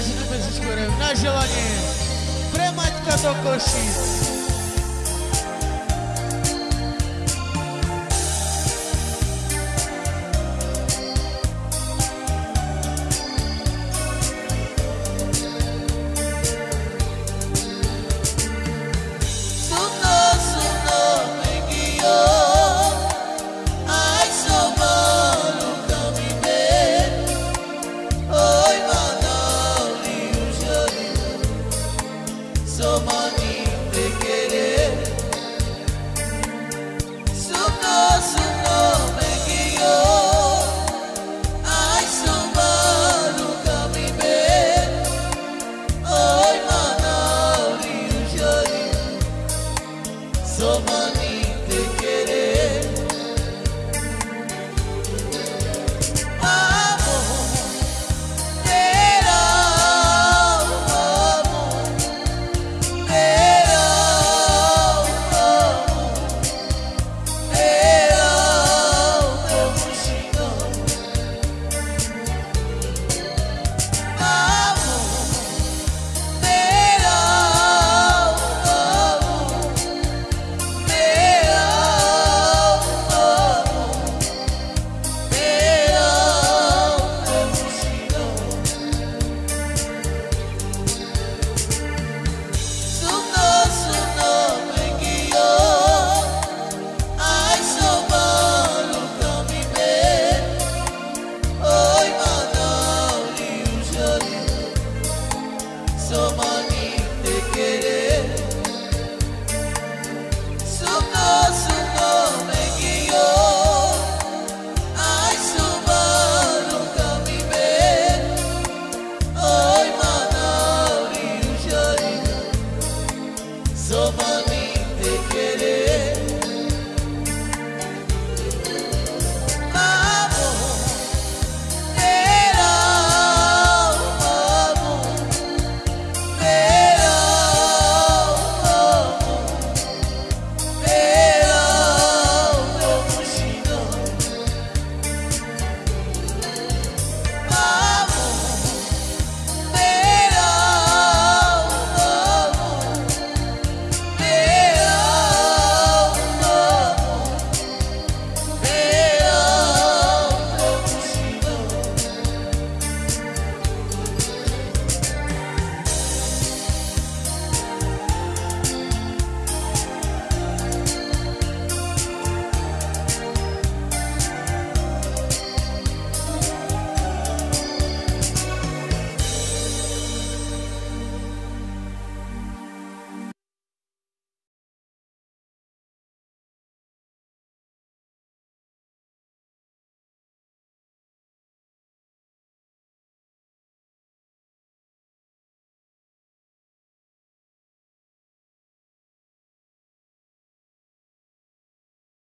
Si tu pesničku na želanie pre Maťka do Košic. No money. over.